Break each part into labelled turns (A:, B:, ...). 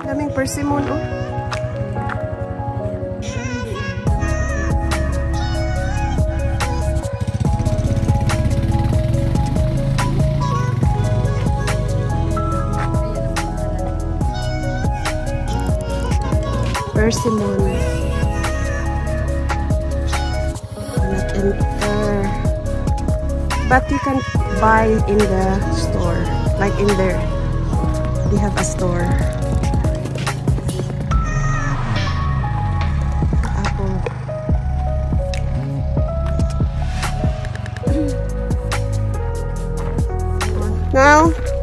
A: Daming persimmon, oh. Persimmon. Enter. Uh, but you can buy in the store. Like in there. They have a store.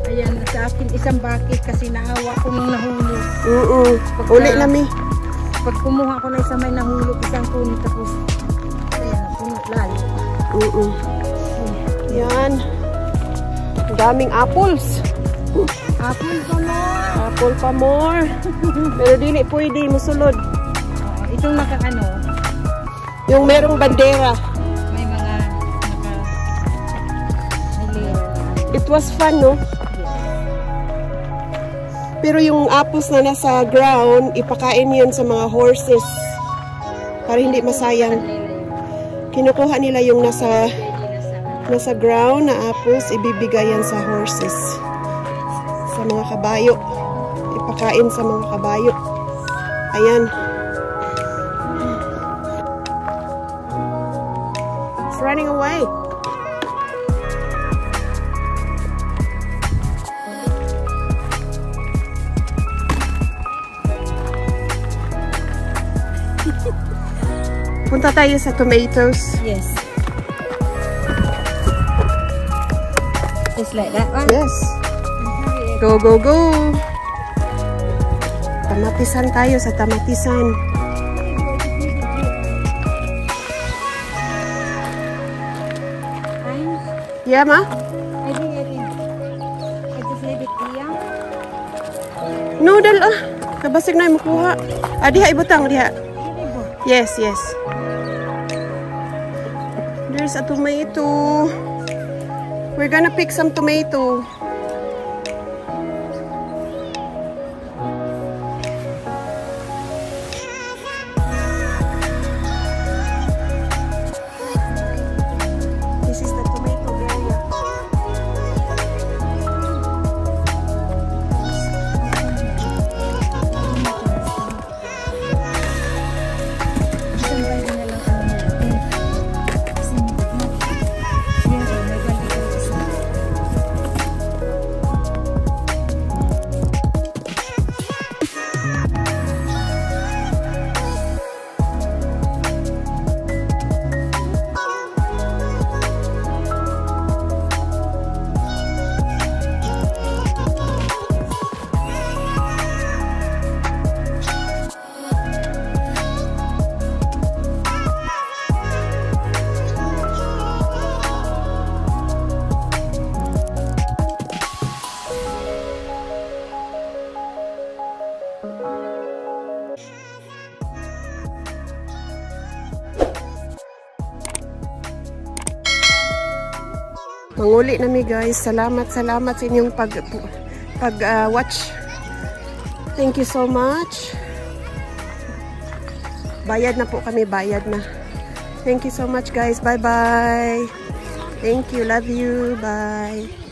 B: Ayan, sa akin isang bakit kasi naawa ko nung nahulog.
A: Oo. Uli na mi.
B: Pag kumuha ko na isang may nahulog, isang kunin tapos ayan, napuno lalo.
A: Oo. Yan. Ang daming apples.
B: Apple pa mo.
A: Apple pa more. Pero dili pwede musulod.
B: Oh, itong naka ano,
A: Yung merong bandera.
B: may mga naka.
A: It was fun, no? Pero yung apples na nasa ground, ipakain yun sa mga horses. Para hindi masayang. Kinukuha nila yung nasa nasa ground na apples, ibibigay yan sa horses. Sa mga kabayo. Ipakain sa mga kabayo. Ayan. It's running away. Punta tayo sa tomatoes.
B: Yes. Just like that one.
A: Yes. Go, go, go! Tamatisan tayo sa tamatisan. Yeah, ma?
B: I think I think I just leave it here.
A: Noodle, ah. Kabasig na yung makuha. Ah, diha, ibutang, diha. Yes, yes. There's a tomato. We're gonna pick some tomato. Manguli na mi guys. Salamat, salamat sa inyong pag pag ah, watch. Thank you so much. Bayad na po kami, bayad na. Thank you so much guys. Bye-bye. Thank you. Love you. Bye.